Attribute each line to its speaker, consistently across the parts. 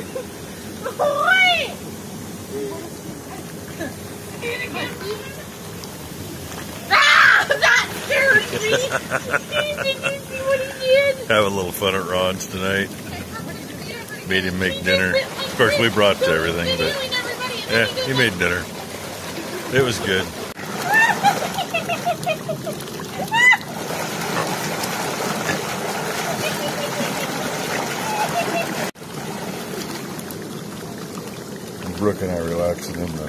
Speaker 1: What? ah! That scared me! Did you see what he did?
Speaker 2: Having a little fun at Ron's tonight. Made him make dinner. Of course, we brought everything, but yeah, he made dinner. It was good. Brooke and I relaxing in the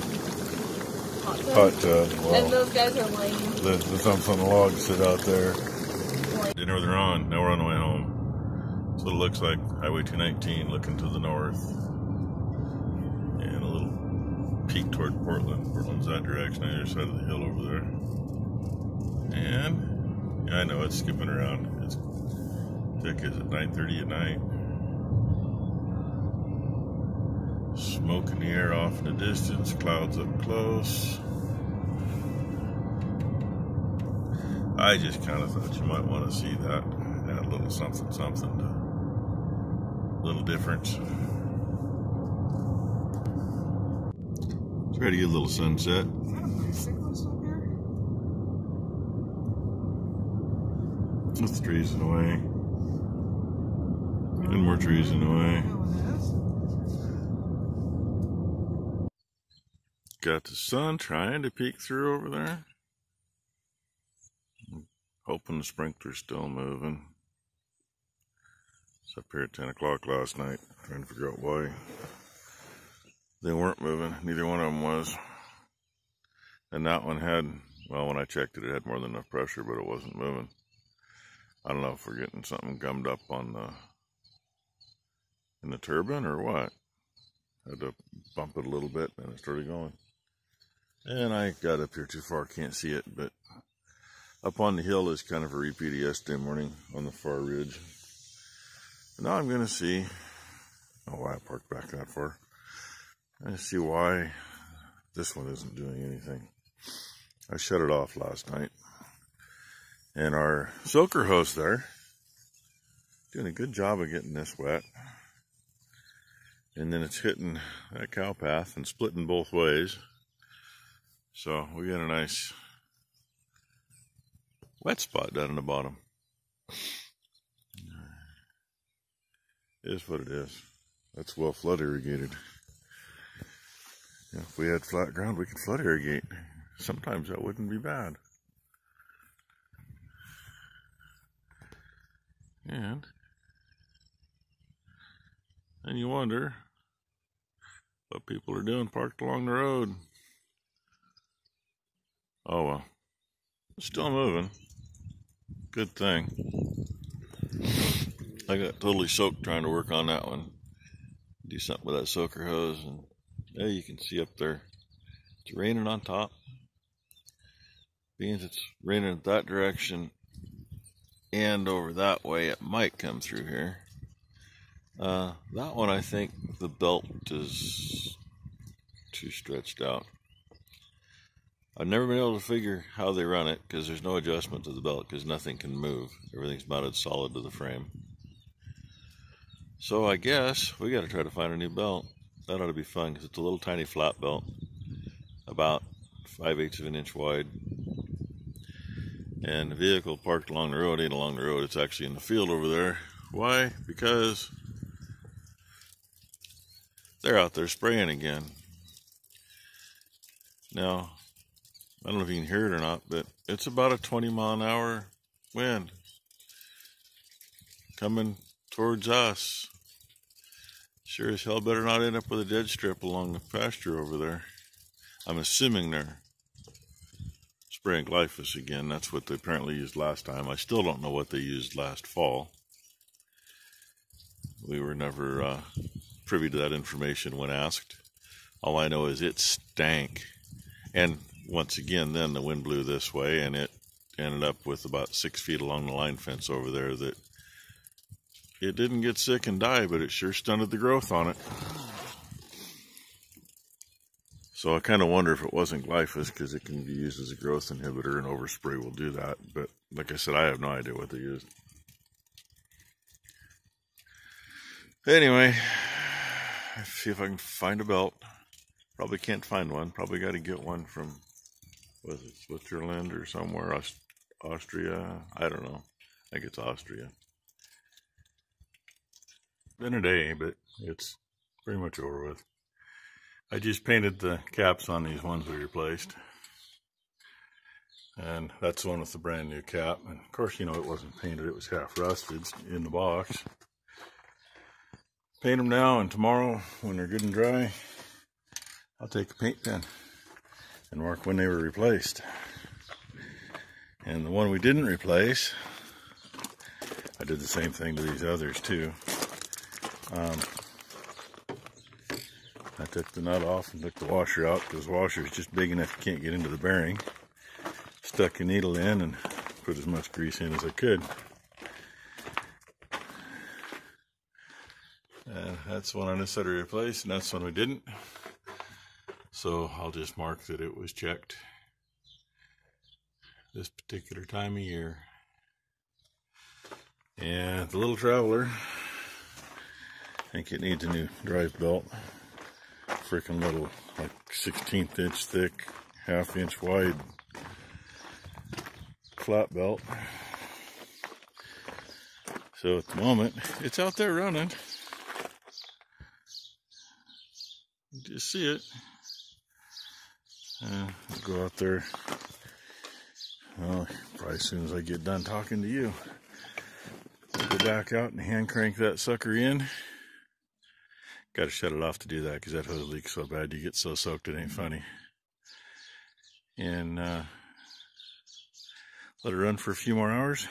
Speaker 2: hot tub.
Speaker 1: And those guys are lame.
Speaker 2: the, the thumps on the log sit out there. Dinner with Ron. Now we're on the way home. That's what it looks like. Highway 219 looking to the north. And a little peak toward Portland. Portland's that direction, on the other side of the hill over there. And yeah, I know it's skipping around. It's thick is at 9:30 at night. Smoke in the air off in the distance, clouds up close. I just kind of thought you might want to see that. Add a little something, something to little difference. Try to get a little sunset.
Speaker 3: Is that a bicyclist up here?
Speaker 2: With the trees in the way. And more trees in the way.
Speaker 3: Oh, it is?
Speaker 2: Got the sun trying to peek through over there. Hoping the sprinkler's still moving. It's up here at 10 o'clock last night, trying to figure out why they weren't moving. Neither one of them was. And that one had, well, when I checked it, it had more than enough pressure, but it wasn't moving. I don't know if we're getting something gummed up on the, in the turbine or what. Had to bump it a little bit and it started going. And I got up here too far, can't see it, but up on the hill is kind of a repeat of yesterday morning on the far ridge. But now I'm going to see, oh, why I parked back that far. I see why this one isn't doing anything. I shut it off last night. And our soaker hose there, doing a good job of getting this wet. And then it's hitting that cow path and splitting both ways. So we got a nice wet spot down in the bottom. It is what it is. That's well flood irrigated. If we had flat ground, we could flood irrigate. Sometimes that wouldn't be bad. And and you wonder what people are doing parked along the road. Oh well. Still moving. Good thing. I got totally soaked trying to work on that one. Do something with that soaker hose and yeah, you can see up there. It's raining on top. Being it's raining that direction and over that way, it might come through here. Uh, that one, I think the belt is too stretched out. I've never been able to figure how they run it because there's no adjustment to the belt because nothing can move. Everything's mounted solid to the frame. So I guess we got to try to find a new belt. That ought to be fun because it's a little tiny flat belt, about 5 eighths of an inch wide. And the vehicle parked along the road ain't along the road, it's actually in the field over there. Why? Because they're out there spraying again. Now, I don't know if you can hear it or not, but it's about a 20 mile an hour wind coming towards us. Sure as hell better not end up with a dead strip along the pasture over there. I'm assuming they're spraying glyphosate again. That's what they apparently used last time. I still don't know what they used last fall. We were never uh, privy to that information when asked. All I know is it stank. And once again, then the wind blew this way and it ended up with about six feet along the line fence over there that it didn't get sick and die, but it sure stunted the growth on it. So I kind of wonder if it wasn't glyphosate because it can be used as a growth inhibitor and overspray will do that. But like I said, I have no idea what they used. Anyway, see if I can find a belt. Probably can't find one. Probably got to get one from, was it Switzerland or somewhere, Aust- Austria? I don't know. I think it's Austria. Been a day, but it's pretty much over with. I just painted the caps on these ones we replaced. And that's the one with the brand new cap. And of course, you know, it wasn't painted, it was half rusted in the box. Paint them now, and tomorrow, when they're good and dry, I'll take a paint pen and mark when they were replaced. And the one we didn't replace, I did the same thing to these others too. Um, I took the nut off and took the washer out because the washer is just big enough you can't get into the bearing. Stuck a needle in and put as much grease in as I could. And that's one I decided to replace, and that's one we didn't. So I'll just mark that it was checked this particular time of year. And the little traveler, I think it needs a new drive belt. Freaking little, like 16th inch thick, half inch wide flat belt. So at the moment, it's out there running. You just see it. Go out there. Well, probably as soon as I get done talking to you. Go back out and hand crank that sucker in. Got to shut it off to do that because that hose leaks so bad. You get so soaked it ain't funny. And uh, let it run for a few more hours.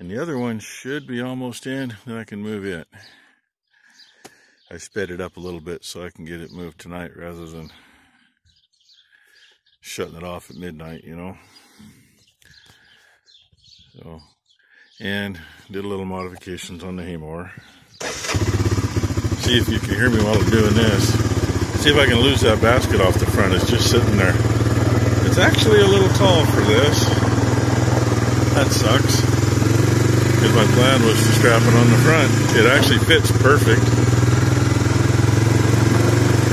Speaker 2: And the other one should be almost in. Then I can move it. I sped it up a little bit so I can get it moved tonight rather than shutting it off at midnight, you know. So, and did a little modifications on the Haymore. See if you can hear me while I'm doing this. See if I can lose that basket off the front. It's just sitting there. It's actually a little tall for this. That sucks. Because my plan was to strap it on the front. It actually fits perfect.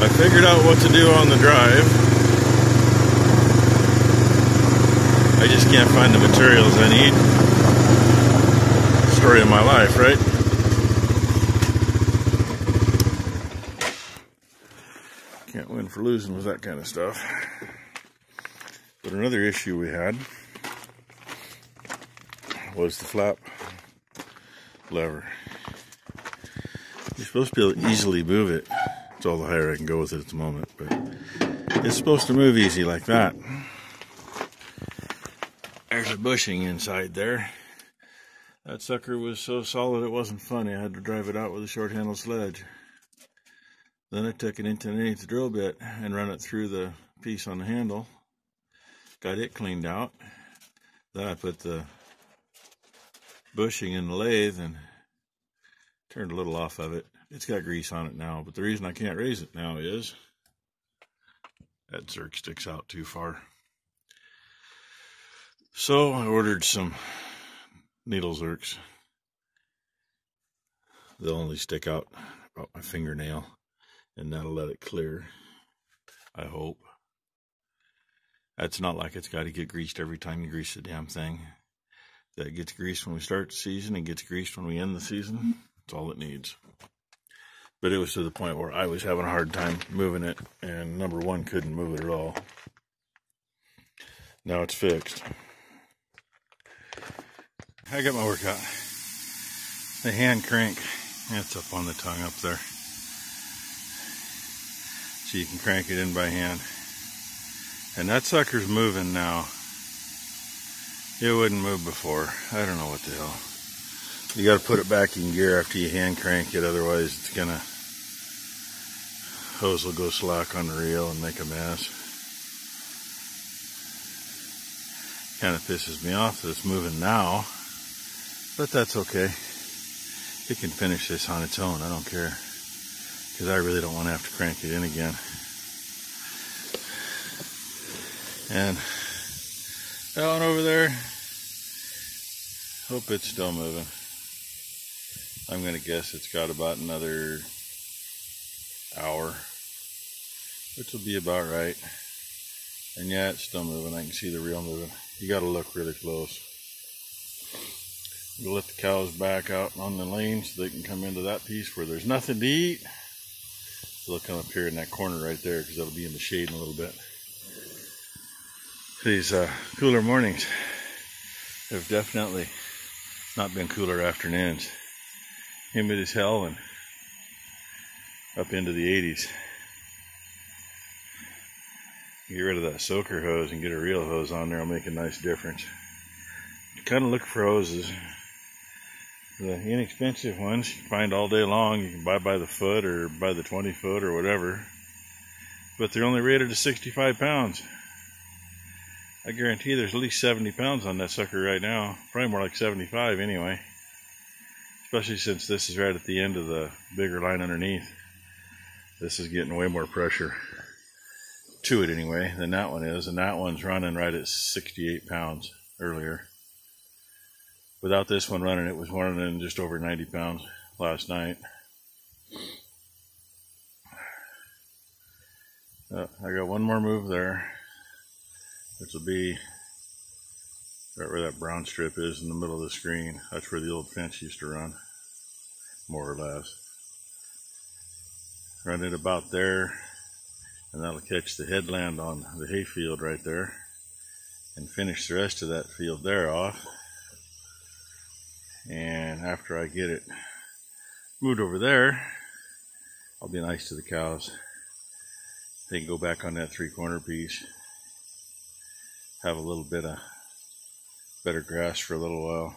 Speaker 2: I figured out what to do on the drive. I just can't find the materials I need. Story of my life, right? Can't win for losing with that kind of stuff. But another issue we had was the flap lever. You're supposed to be able to easily move it. It's all the higher I can go with it at the moment, but it's supposed to move easy like that. There's a bushing inside there. That sucker was so solid it wasn't funny. I had to drive it out with a short handle sledge. Then I took it into drill bit and run it through the piece on the handle. Got it cleaned out. Then I put the bushing in the lathe and turned a little off of it. It's got grease on it now, but the reason I can't raise it now is that zerk sticks out too far. So I ordered some needle zerks. They'll only stick out about my fingernail, and that'll let it clear. I hope. That's not like it's got to get greased every time you grease the damn thing. That gets greased when we start the season and gets greased when we end the season. That's all it needs. But it was to the point where I was having a hard time moving it, and number one couldn't move it at all. Now it's fixed. I got my workout. The hand crank, that's up on the tongue up there. So you can crank it in by hand. And that sucker's moving now. It wouldn't move before. I don't know what the hell. You got to put it back in gear after you hand crank it, otherwise it's gonna hose will go slack on the reel and make a mess. Kind of pisses me off that it's moving now, but that's okay. It can finish this on its own. I don't care because I really don't want to have to crank it in again. And that one over there, hope it's still moving. I'm going to guess it's got about another hour, which will be about right. And yeah, it's still moving. I can see the reel moving. You got to look really close. We'll let the cows back out on the lane so they can come into that piece where there's nothing to eat. So they'll come up here in that corner right there because that'll be in the shade in a little bit. These uh, cooler mornings have definitely not been cooler afternoons. Humid as hell and up into the 80s. Get rid of that soaker hose and get a real hose on there will make a nice difference. Kind of look for hoses. The inexpensive ones you find all day long. You can buy by the foot or by the 20 foot or whatever. But they're only rated to 65 pounds. I guarantee there's at least 70 pounds on that sucker right now. Probably more like 75 anyway. Especially since this is right at the end of the bigger line underneath. This is getting way more pressure to it anyway than that one is. And that one's running right at 68 pounds earlier. Without this one running, it was running just over 90 pounds last night. Uh, I got one more move there, which will be right where that brown strip is in the middle of the screen. That's where the old fence used to run, more or less. Run it about there, and that'll catch the headland on the hayfield right there, and finish the rest of that field there off. And after I get it moved over there, I'll be nice to the cows. They can go back on that three corner piece, have a little bit of better grass for a little while.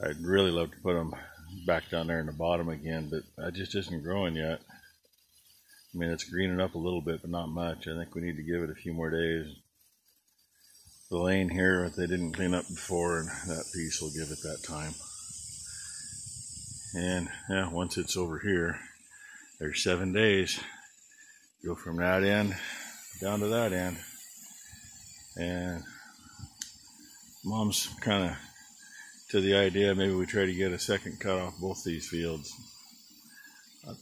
Speaker 2: I'd really love to put them back down there in the bottom again, but that just isn't growing yet. I mean, it's greening up a little bit, but not much. I think we need to give it a few more days. The lane here, that they didn't clean up before, and that piece will give it that time. And yeah, once it's over here, there's seven days. Go from that end down to that end. And mom's kind of to the idea maybe we try to get a second cut off both these fields.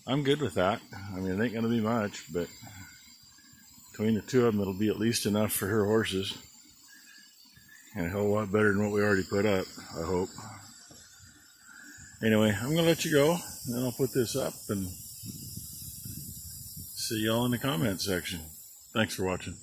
Speaker 2: I'm good with that. I mean, it ain't going to be much, but between the two of them, it'll be at least enough for her horses. And a whole lot better than what we already put up, I hope. Anyway, I'm going to let you go. and I'll put this up and see y'all in the comment section. Thanks for watching.